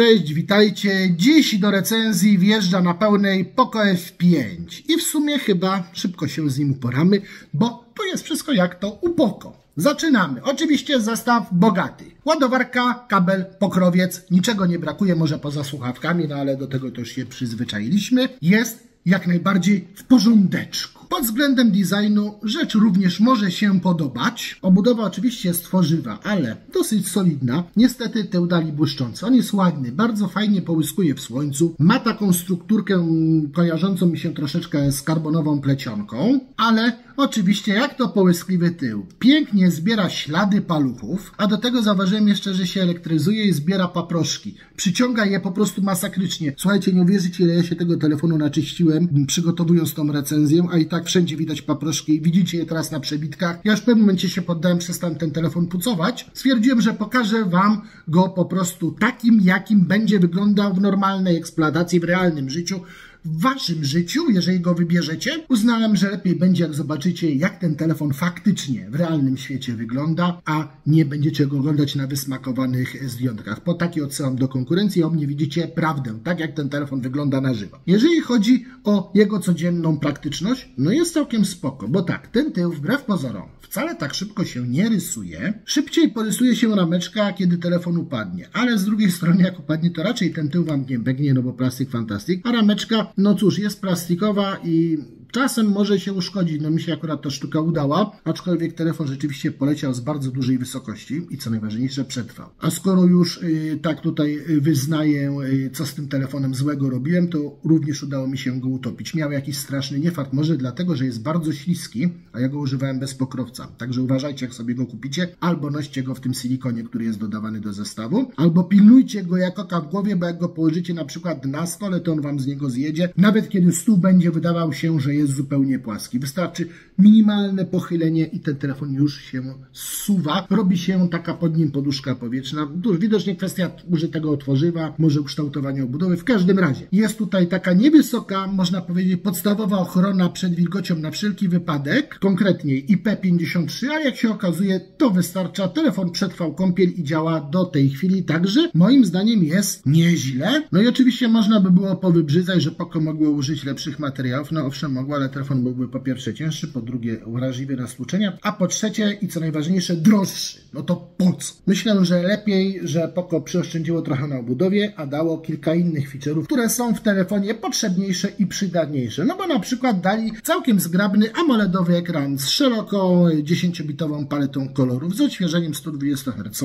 Cześć, witajcie. Dziś do recenzji wjeżdża na pełnej Poco F5 i w sumie chyba szybko się z nim uporamy, bo tu jest wszystko jak to u Poco. Zaczynamy. Oczywiście zestaw bogaty. Ładowarka, kabel, pokrowiec. Niczego nie brakuje, może poza słuchawkami, no ale do tego też się przyzwyczailiśmy. Jest jak najbardziej w porządeczku. Pod względem designu rzecz również może się podobać. Obudowa oczywiście jest tworzywa, ale dosyć solidna. Niestety tył dali błyszczący. On jest ładny, bardzo fajnie połyskuje w słońcu. Ma taką strukturkę kojarzącą mi się troszeczkę z karbonową plecionką, ale oczywiście jak to połyskliwy tył. Pięknie zbiera ślady paluchów, a do tego zauważyłem jeszcze, że się elektryzuje i zbiera paproszki. Przyciąga je po prostu masakrycznie. Słuchajcie, nie uwierzycie ile ja się tego telefonu naczyściłem, przygotowując tą recenzję, a i tak wszędzie widać paproszki. Widzicie je teraz na przebitkach. Ja już w pewnym momencie się poddałem, przestałem ten telefon pucować. Stwierdziłem, że pokażę Wam go po prostu takim, jakim będzie wyglądał w normalnej eksploatacji, w realnym życiu w waszym życiu, jeżeli go wybierzecie, uznałem, że lepiej będzie, jak zobaczycie, jak ten telefon faktycznie w realnym świecie wygląda, a nie będziecie go oglądać na wysmakowanych zdjęciach. Po takie odsyłam do konkurencji, o mnie widzicie prawdę, tak jak ten telefon wygląda na żywo. Jeżeli chodzi o jego codzienną praktyczność, no jest całkiem spoko, bo tak, ten tył wbrew pozorom wcale tak szybko się nie rysuje. Szybciej porysuje się rameczka, kiedy telefon upadnie, ale z drugiej strony jak upadnie, to raczej ten tył wam nie begnie, no bo plastik fantastik, a rameczka no cóż, jest plastikowa i czasem może się uszkodzić. No mi się akurat ta sztuka udała, aczkolwiek telefon rzeczywiście poleciał z bardzo dużej wysokości i co najważniejsze przetrwał. A skoro już y, tak tutaj wyznaję, y, co z tym telefonem złego robiłem, to również udało mi się go utopić. Miał jakiś straszny niefart, może dlatego, że jest bardzo śliski, a ja go używałem bez pokrowca. Także uważajcie, jak sobie go kupicie, albo noście go w tym silikonie, który jest dodawany do zestawu, albo pilnujcie go jako oka w głowie, bo jak go położycie na przykład na stole, to on wam z niego zjedzie, nawet kiedy stół będzie wydawał się, że jest zupełnie płaski. Wystarczy minimalne pochylenie i ten telefon już się suwa. Robi się taka pod nim poduszka powietrzna. Widocznie kwestia użytego tworzywa, może ukształtowania obudowy. W każdym razie jest tutaj taka niewysoka, można powiedzieć, podstawowa ochrona przed wilgocią na wszelki wypadek, konkretnie IP53, a jak się okazuje, to wystarcza. Telefon przetrwał kąpiel i działa do tej chwili, także moim zdaniem jest nieźle. No i oczywiście można by było powybrzydzać, że Poco mogło użyć lepszych materiałów. No owszem, mogło, ale telefon byłby po pierwsze cięższy, po drugie wrażliwy na stłuczenia, a po trzecie i co najważniejsze droższy. No to po co? Myślę, że lepiej, że Poco przyoszczędziło trochę na obudowie, a dało kilka innych feature'ów, które są w telefonie potrzebniejsze i przydatniejsze. No bo na przykład dali całkiem zgrabny AMOLEDowy ekran z szeroką 10-bitową paletą kolorów z odświeżeniem 120 Hz,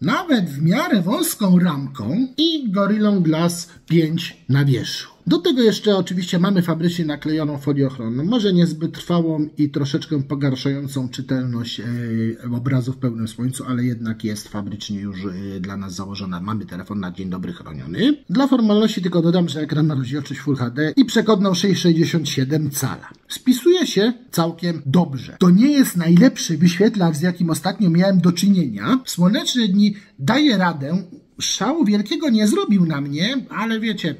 nawet w miarę wąską ramką i Gorilla Glass 5 na wierzchu. Do tego jeszcze oczywiście mamy fabrycznie naklejoną folię ochronną, może niezbyt trwałą i troszeczkę pogarszającą czytelność e, obrazu w pełnym słońcu, ale jednak jest fabrycznie już e, dla nas założona. Mamy telefon na dzień dobry chroniony. Dla formalności tylko dodam, że ekran ma rozdzielczość Full HD i przekodną 6,67 cala. Spisuje się całkiem dobrze. To nie jest najlepszy wyświetlacz, z jakim ostatnio miałem do czynienia. Słoneczne dni daje radę szału wielkiego nie zrobił na mnie, ale wiecie,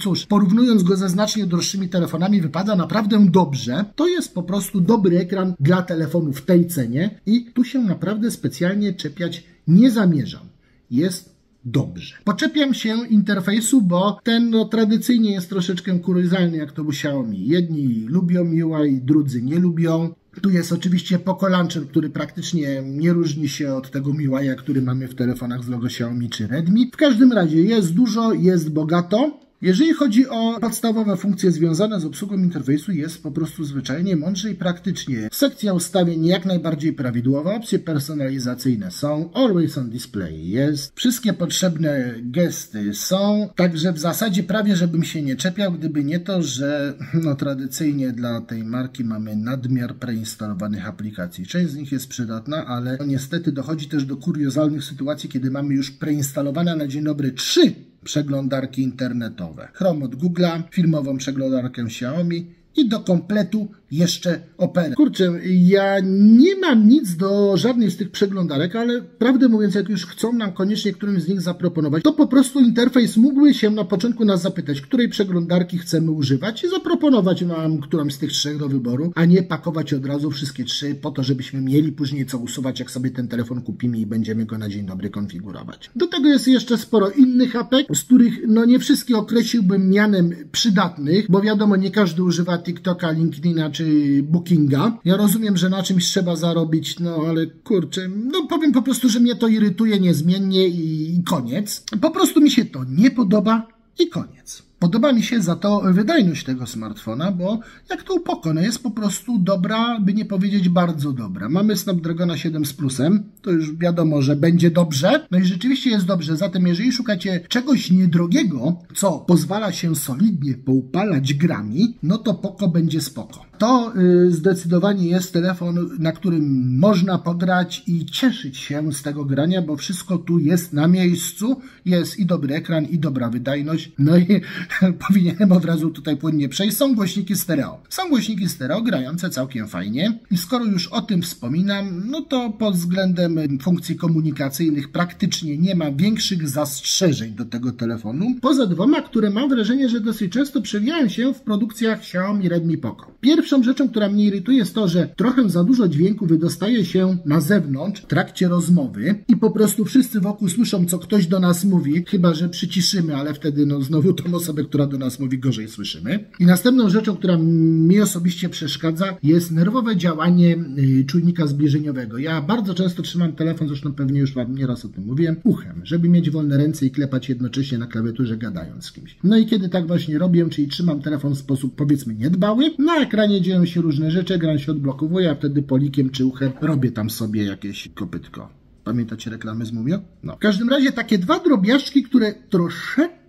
cóż, porównując go ze znacznie droższymi telefonami, wypada naprawdę dobrze. To jest po prostu dobry ekran dla telefonu w tej cenie i tu się naprawdę specjalnie czepiać nie zamierzam. Jest dobrze. Poczepiam się interfejsu, bo ten no, tradycyjnie jest troszeczkę kuryzalny, jak to u Xiaomi. Jedni lubią UI, drudzy nie lubią. Tu jest oczywiście Poco Launcher, który praktycznie nie różni się od tego MIUI'a, który mamy w telefonach z logo Xiaomi czy Redmi. W każdym razie jest dużo, jest bogato. Jeżeli chodzi o podstawowe funkcje związane z obsługą interfejsu, jest po prostu zwyczajnie mądrze i praktycznie. Sekcja ustawień jak najbardziej prawidłowa, opcje personalizacyjne są, always on display jest, wszystkie potrzebne gesty są, także w zasadzie prawie żebym się nie czepiał, gdyby nie to, że no, tradycyjnie dla tej marki mamy nadmiar preinstalowanych aplikacji. Część z nich jest przydatna, ale no, niestety dochodzi też do kuriozalnych sytuacji, kiedy mamy już preinstalowane na dzień dobry trzy przeglądarki internetowe. Chrome od Google'a, firmową przeglądarkę Xiaomi i do kompletu jeszcze Opera. Kurczę, ja nie mam nic do żadnej z tych przeglądarek, ale prawdę mówiąc, jak już chcą nam koniecznie którymś z nich zaproponować, to po prostu interfejs mógłby się na początku nas zapytać, której przeglądarki chcemy używać i zaproponować nam którąś z tych trzech do wyboru, a nie pakować od razu wszystkie trzy po to, żebyśmy mieli później co usuwać, jak sobie ten telefon kupimy i będziemy go na dzień dobry konfigurować. Do tego jest jeszcze sporo innych apek, z których no nie wszystkie określiłbym mianem przydatnych, bo wiadomo, nie każdy używa TikToka, LinkedIna czy Bookinga. Ja rozumiem, że na czymś trzeba zarobić, no ale kurczę, no powiem po prostu, że mnie to irytuje niezmiennie i, i koniec. Po prostu mi się to nie podoba i koniec. Podoba mi się za to wydajność tego smartfona, bo jak to upokona jest po prostu dobra, by nie powiedzieć bardzo dobra. Mamy Snapdragona 7 z plusem, to już wiadomo, że będzie dobrze. No i rzeczywiście jest dobrze. Zatem jeżeli szukacie czegoś niedrogiego, co pozwala się solidnie poupalać grami, no to Poco będzie spoko. To y, zdecydowanie jest telefon, na którym można pograć i cieszyć się z tego grania, bo wszystko tu jest na miejscu. Jest i dobry ekran, i dobra wydajność. No i powinienem od razu tutaj płynnie przejść. Są głośniki stereo. Są głośniki stereo grające całkiem fajnie. I skoro już o tym wspominam, no to pod względem funkcji komunikacyjnych praktycznie nie ma większych zastrzeżeń do tego telefonu. Poza dwoma, które mam wrażenie, że dosyć często przewijają się w produkcjach Xiaomi Redmi Poco. Pierwszą rzeczą, która mnie irytuje jest to, że trochę za dużo dźwięku wydostaje się na zewnątrz w trakcie rozmowy i po prostu wszyscy wokół słyszą, co ktoś do nas mówi, chyba że przyciszymy, ale wtedy no znowu tą osobę, która do nas mówi, gorzej słyszymy. I następną rzeczą, która mi osobiście przeszkadza, jest nerwowe działanie y, czujnika zbliżeniowego. Ja bardzo często trzymam telefon, zresztą pewnie już Wam nieraz o tym mówiłem, uchem, żeby mieć wolne ręce i klepać jednocześnie na klawiaturze gadając z kimś. No i kiedy tak właśnie robię, czyli trzymam telefon w sposób powiedzmy niedbały, na ekranie dzieją się różne rzeczy, ekran się odblokowuje, a wtedy polikiem czy uchem robię tam sobie jakieś kopytko. Pamiętacie reklamy z Mumio? No. W każdym razie takie dwa drobiażdżki, które troszeczkę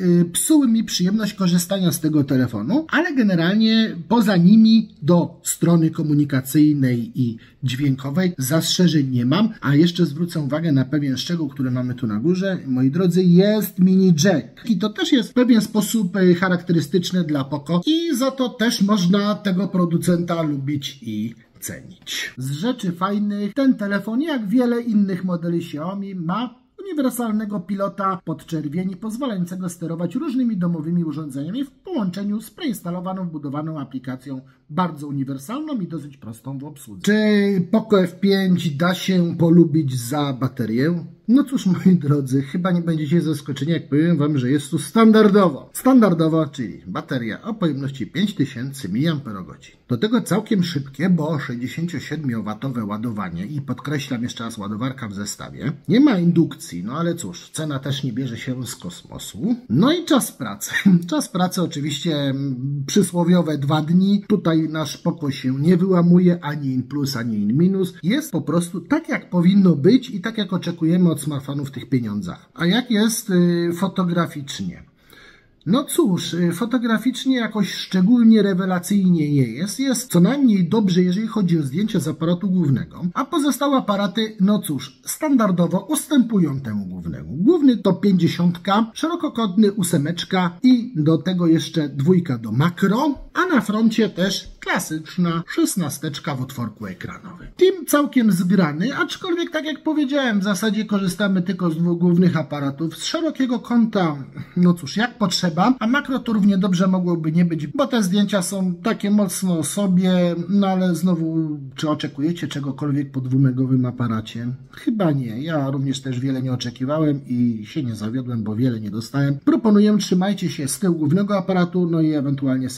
y, psuły mi przyjemność korzystania z tego telefonu, ale generalnie poza nimi do strony komunikacyjnej i dźwiękowej zastrzeżeń nie mam, a jeszcze zwrócę uwagę na pewien szczegół, który mamy tu na górze. Moi drodzy, jest mini jack i to też jest w pewien sposób y, charakterystyczne dla Poco i za to też można tego producenta lubić i cenić. Z rzeczy fajnych, ten telefon, jak wiele innych modeli Xiaomi, ma uniwersalnego pilota podczerwieni pozwalającego sterować różnymi domowymi urządzeniami w połączeniu z preinstalowaną, wbudowaną aplikacją bardzo uniwersalną i dosyć prostą w obsłudze. Czy Poco F5 da się polubić za baterię? No cóż, moi drodzy, chyba nie będziecie zaskoczeni, jak powiem Wam, że jest tu standardowo. Standardowo, czyli bateria o pojemności 5000 mAh. Do tego całkiem szybkie, bo 67W ładowanie i podkreślam jeszcze raz ładowarka w zestawie. Nie ma indukcji, no ale cóż, cena też nie bierze się z kosmosu. No i czas pracy. Czas pracy oczywiście mm, przysłowiowe dwa dni. Tutaj nasz pokój się nie wyłamuje ani in plus, ani in minus. Jest po prostu tak, jak powinno być i tak, jak oczekujemy od smartfonów w tych pieniądzach. A jak jest y, fotograficznie? No cóż, y, fotograficznie jakoś szczególnie rewelacyjnie nie jest. Jest co najmniej dobrze, jeżeli chodzi o zdjęcia z aparatu głównego, a pozostałe aparaty, no cóż, standardowo ustępują temu głównemu. Główny to 50, szerokokątny ósemeczka i do tego jeszcze dwójka do makro, a na froncie też klasyczna szesnasteczka w otworku ekranowym. Team całkiem zgrany, aczkolwiek tak jak powiedziałem, w zasadzie korzystamy tylko z dwóch głównych aparatów. Z szerokiego kąta, no cóż, jak potrzeba, a makro to równie dobrze mogłoby nie być, bo te zdjęcia są takie mocno sobie, no ale znowu, czy oczekujecie czegokolwiek po dwumegowym aparacie? Chyba nie. Ja również też wiele nie oczekiwałem i się nie zawiodłem, bo wiele nie dostałem. Proponuję, trzymajcie się z tyłu głównego aparatu, no i ewentualnie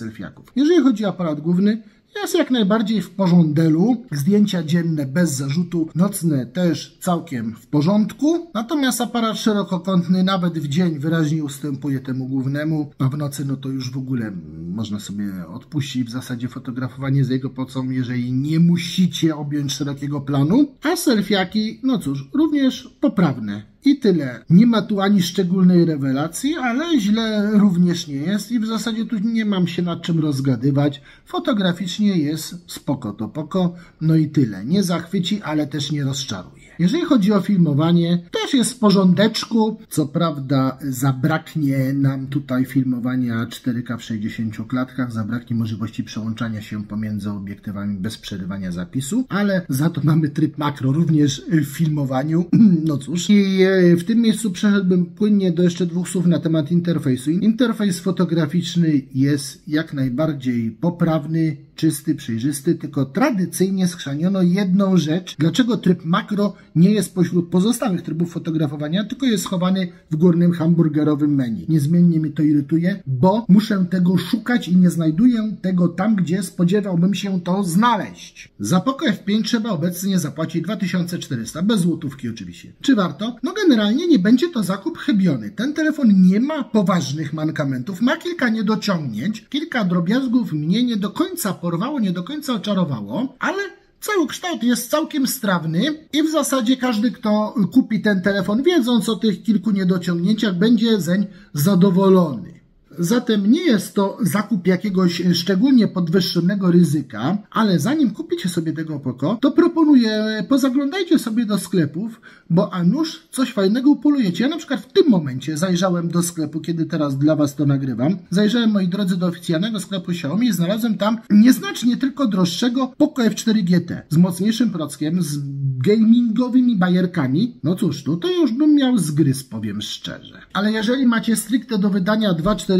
Jeżeli chodzi o aparat główny, jest jak najbardziej w porządelu. Zdjęcia dzienne bez zarzutu, nocne też całkiem w porządku. Natomiast aparat szerokokątny nawet w dzień wyraźnie ustępuje temu głównemu, a w nocy no to już w ogóle można sobie odpuścić w zasadzie fotografowanie z jego pomocą, jeżeli nie musicie objąć szerokiego planu. A selfiaki, no cóż, również poprawne. I tyle. Nie ma tu ani szczególnej rewelacji, ale źle również nie jest i w zasadzie tu nie mam się nad czym rozgadywać. Fotograficznie jest spoko to poko, no i tyle. Nie zachwyci, ale też nie rozczaruje. Jeżeli chodzi o filmowanie, też jest w porządeczku. Co prawda zabraknie nam tutaj filmowania 4K w 60 klatkach, zabraknie możliwości przełączania się pomiędzy obiektywami bez przerywania zapisu, ale za to mamy tryb makro również w filmowaniu. No cóż, i e, w tym miejscu przeszedłbym płynnie do jeszcze dwóch słów na temat interfejsu. Interfejs fotograficzny jest jak najbardziej poprawny, czysty, przejrzysty, tylko tradycyjnie schrzaniono jedną rzecz. Dlaczego tryb makro nie jest pośród pozostałych trybów fotografowania, tylko jest schowany w górnym hamburgerowym menu. Niezmiennie mnie to irytuje, bo muszę tego szukać i nie znajduję tego tam, gdzie spodziewałbym się to znaleźć. Za Poco F5 trzeba obecnie zapłacić 2400, bez złotówki oczywiście. Czy warto? No generalnie nie będzie to zakup chybiony. Ten telefon nie ma poważnych mankamentów, ma kilka niedociągnięć, kilka drobiazgów mnie nie do końca porwało, nie do końca oczarowało, ale cały kształt jest całkiem strawny i w zasadzie każdy, kto kupi ten telefon, wiedząc o tych kilku niedociągnięciach, będzie zeń zadowolony. Zatem nie jest to zakup jakiegoś szczególnie podwyższonego ryzyka, ale zanim kupicie sobie tego Poco, to proponuję, pozaglądajcie sobie do sklepów, bo a nuż coś fajnego upolujecie. Ja na przykład w tym momencie zajrzałem do sklepu, kiedy teraz dla Was to nagrywam. Zajrzałem, moi drodzy, do oficjalnego sklepu Xiaomi i znalazłem tam nieznacznie tylko droższego Poco F4 GT z mocniejszym prockiem, z gamingowymi bajerkami. No cóż, no to już bym miał zgryz, powiem szczerze. Ale jeżeli macie stricte do wydania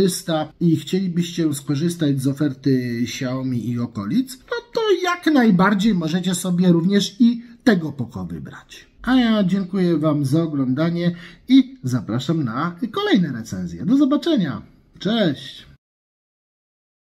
2400 i chcielibyście skorzystać z oferty Xiaomi i okolic, no to jak najbardziej możecie sobie również i tego poko wybrać. A ja dziękuję Wam za oglądanie i zapraszam na kolejne recenzje. Do zobaczenia. Cześć!